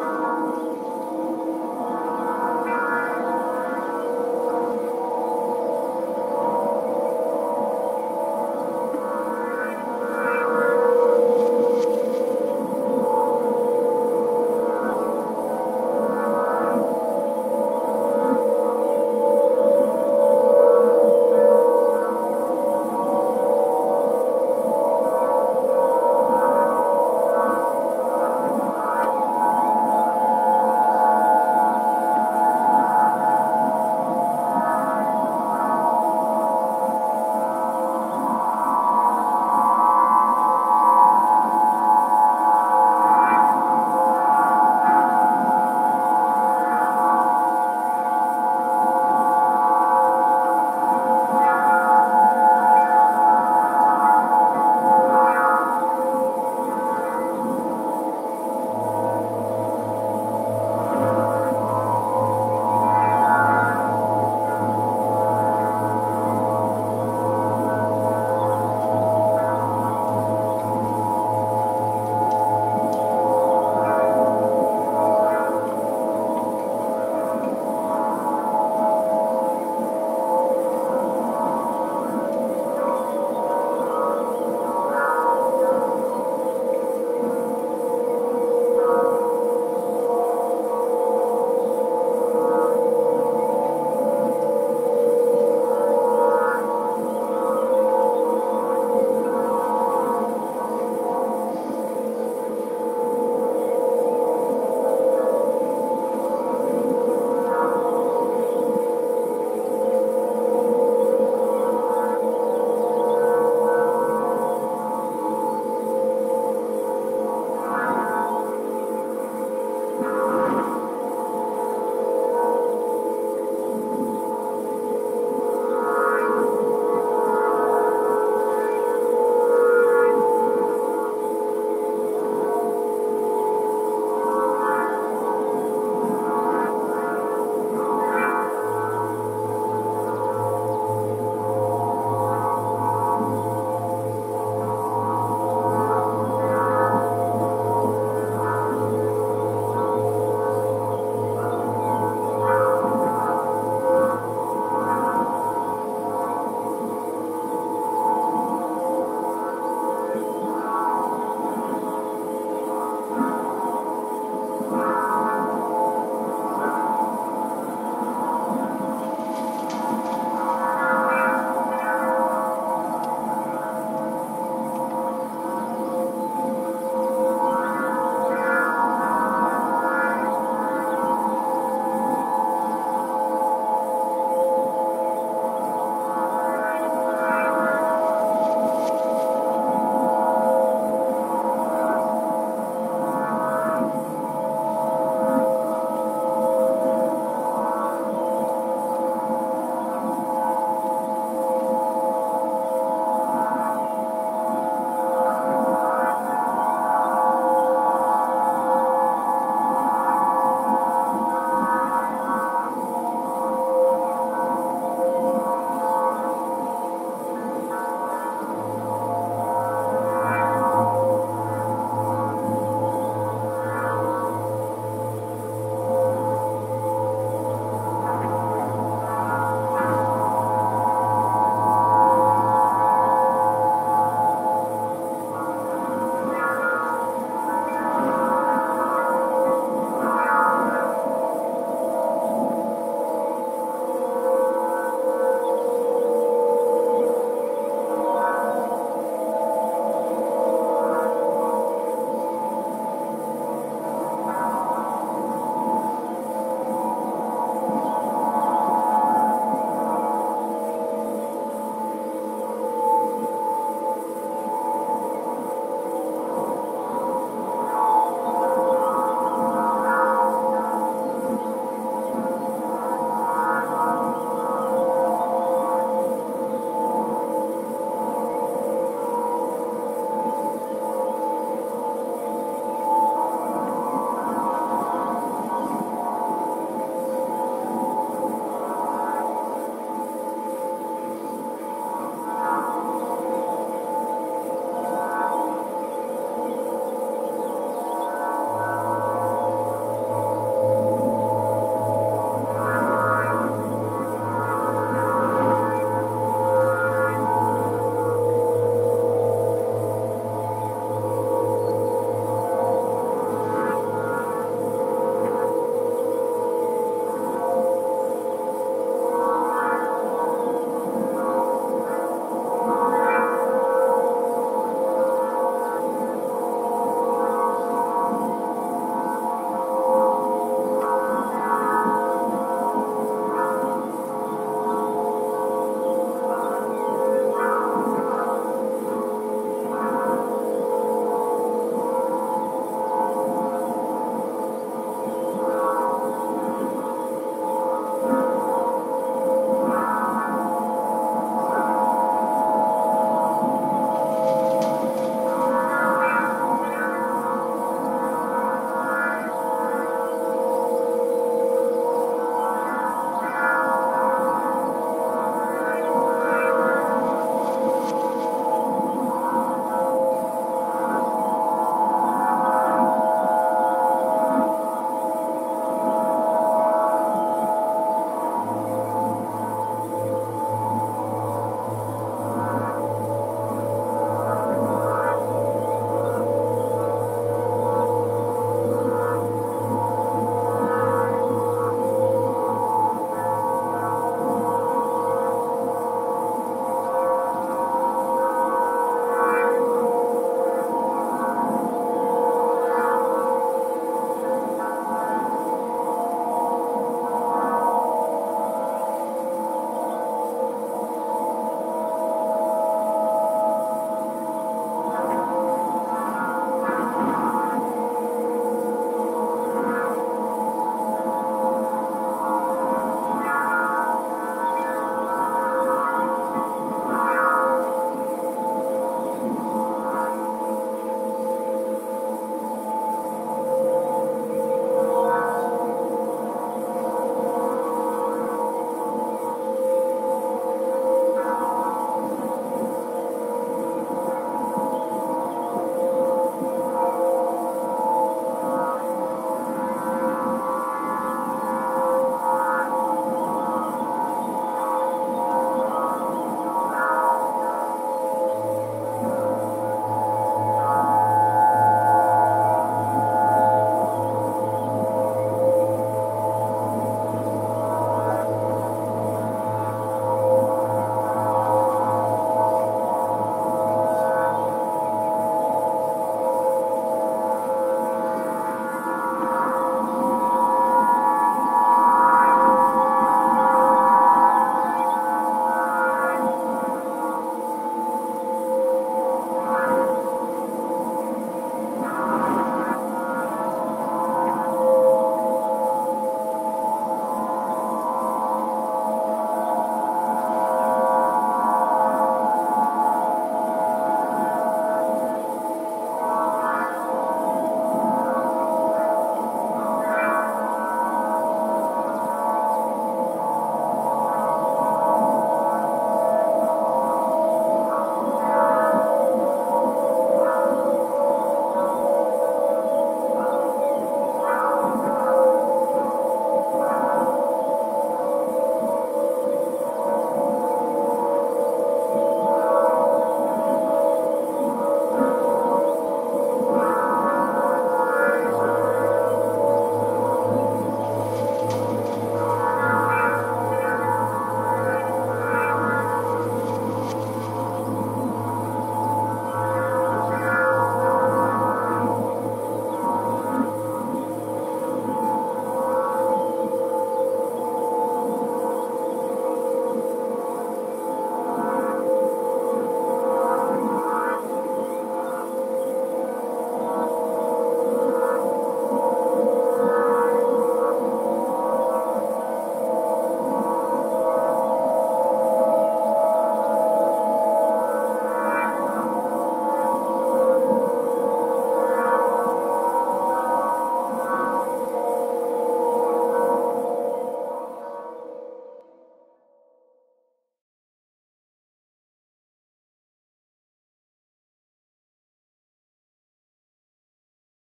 ああ。